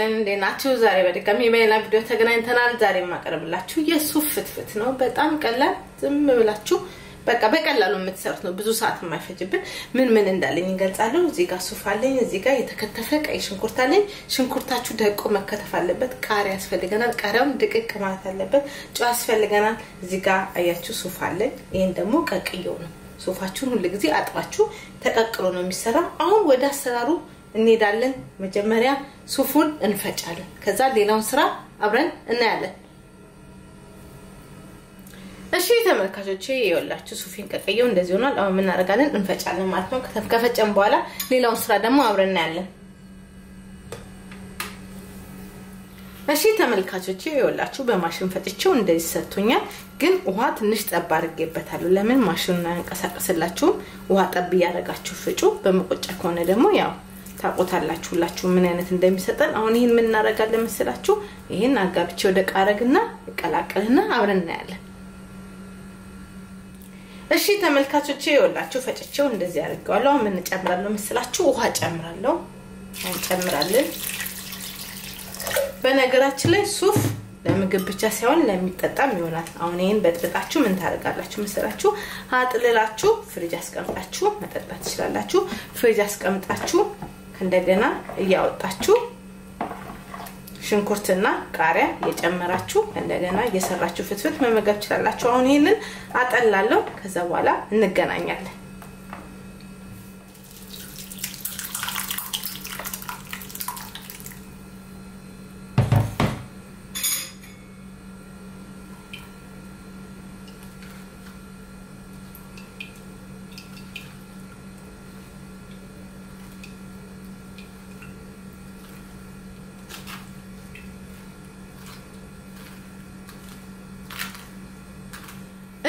ይስጥልን እንዴት ናችሁ? ዛሬ በድጋሚ በሌላ ቪዲዮ ተገናኝተናል። ዛሬ የማቀርብላችሁ የሱፍ ፍትፍት ነው። በጣም ቀላል ዝም ብላችሁ በቃ በቀላሉ የምትሰሩት ነው። ብዙ ሰዓት የማይፈጅብን ምን ምን እንዳለኝ እንገልጻለሁ። እዚህ ጋር ሱፍ አለኝ። እዚህ ጋር የተከተፈ ቀይ ሽንኩርት አለኝ። ሽንኩርታችሁ ደቆ መከተፍ አለበት። ቃሪያ ያስፈልገናል። ቃሪያውን ድቅቅ ማለት አለበት። ጨው ያስፈልገናል። እዚህ ጋር አያችሁ ሱፍ አለኝ። ይህን ደግሞ ቀቅየው ነው። ሱፋችሁን ሁል ጊዜ አጥባችሁ ተቀቅሎ ነው የሚሰራው። አሁን ወደ አሰራሩ እንሄዳለን። መጀመሪያ ሱፉን እንፈጫለን። ከዛ ሌላውን ስራ አብረን እናያለን። እሺ ተመልካቾቼ የወላችሁ ሱፊን ቀቀየው እንደዚህ ሆኗል። አሁን እናደርጋለን? እንፈጫለን ማለት ነው። ከፈጨን በኋላ ሌላውን ስራ ደግሞ አብረን እናያለን። እሺ ተመልካቾቼ የወላችሁ በማሽን ፈጭቼው እንደዚህ ሰጥቶኛል። ግን ውሃ ትንሽ ጠብ አድርጌበታለሁ። ለምን ማሽኑን አያንቀሳቀስላችሁም? ውሃ ጠብ እያደረጋችሁ ፍጩ። በመቆጫ ከሆነ ደግሞ ያው ታቆታላችሁ ሁላችሁ ምን አይነት እንደሚሰጠን። አሁን ይህን ምን እናደርጋለን መስላችሁ? ይህን አጋብቼ ወደ ቃረግና እቀላቀልና አብረን እናያለን። እሺ ተመልካቾቼ የወላችሁ ፈጭቼው እንደዚህ አድርገዋለሁ። አሁን ምን ጨምራለሁ መስላችሁ? ውሃ ጨምራለሁ። አሁን ጨምራለን። በነገራችን ላይ ሱፍ ለምግብ ብቻ ሳይሆን ለሚጠጣም ይሆናል። አሁን ይህን በጥብጣችሁ ምን ታደርጋላችሁ መስላችሁ? አጥልላችሁ ፍሪጅ አስቀምጣችሁ መጠጣት ትችላላችሁ። ፍሪጅ አስቀምጣችሁ እንደገና እያወጣችሁ ሽንኩርትና ቃሪያ እየጨመራችሁ እንደገና እየሰራችሁ ፍትፍት መመገብ ትችላላችሁ። አሁን ይህንን አጠላለሁ። ከዛ በኋላ እንገናኛለን።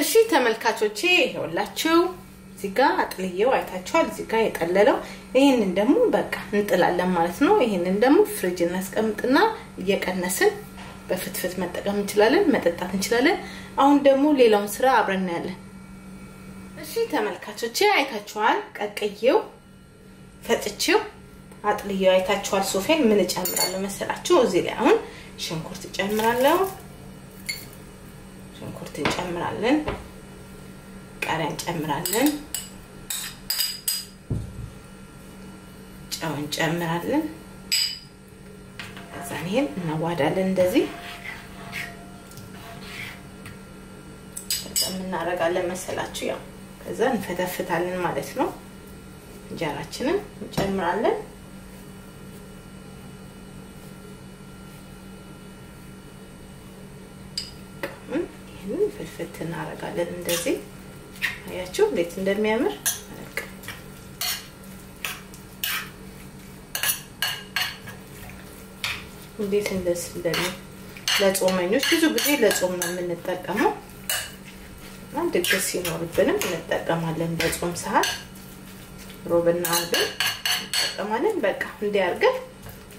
እሺ ተመልካቾቼ ይኸውላችሁ እዚህ ጋር አጥልየው አይታችኋል። እዚህ ጋር የጠለለው ይህንን ደግሞ በቃ እንጥላለን ማለት ነው። ይህንን ደግሞ ፍሪጅ እናስቀምጥና እየቀነስን በፍትፍት መጠቀም እንችላለን፣ መጠጣት እንችላለን። አሁን ደግሞ ሌላውን ስራ አብረን እናያለን። እሺ ተመልካቾቼ አይታችኋል። ቀቅዬው ፈጭቼው አጥልየው አይታችኋል። ሶፌን ምን እጨምራለሁ መሰላችሁ? እዚህ ላይ አሁን ሽንኩርት እጨምራለሁ ሽንኩርት እንጨምራለን። ቃሪያ እንጨምራለን። ጨው እንጨምራለን። ከዛ ይሄን እናዋዳለን እንደዚህ። ከዛ እናደርጋለን መሰላችሁ ያው ከዛ እንፈተፍታለን ማለት ነው። እንጀራችንን እንጨምራለን። ፍልፍት እናደርጋለን። እንደዚህ አያችሁ እንዴት እንደሚያምር እንዴት እንደስ እንደሚ ለጾመኞች ብዙ ጊዜ ለጾም ነው የምንጠቀመው። እና ድግስ ሲኖርብንም እንጠቀማለን በጾም ሰዓት። ሮብና አርብን እንጠቀማለን። በቃ እንዲያርገን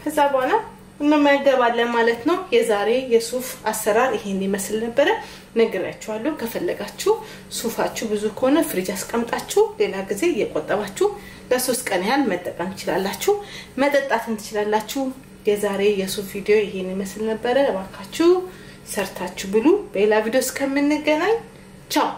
ከዛ በኋላ እንመገባለን ማለት ነው። የዛሬ የሱፍ አሰራር ይሄን ይመስል ነበረ። ነግራችኋለሁ። ከፈለጋችሁ ሱፋችሁ ብዙ ከሆነ ፍሪጅ አስቀምጣችሁ ሌላ ጊዜ እየቆጠባችሁ ለሶስት ቀን ያህል መጠቀም ትችላላችሁ፣ መጠጣትን ትችላላችሁ። የዛሬ የሱፍ ቪዲዮ ይሄን ይመስል ነበረ። እባካችሁ ሰርታችሁ ብሉ። በሌላ ቪዲዮ እስከምንገናኝ ቻው።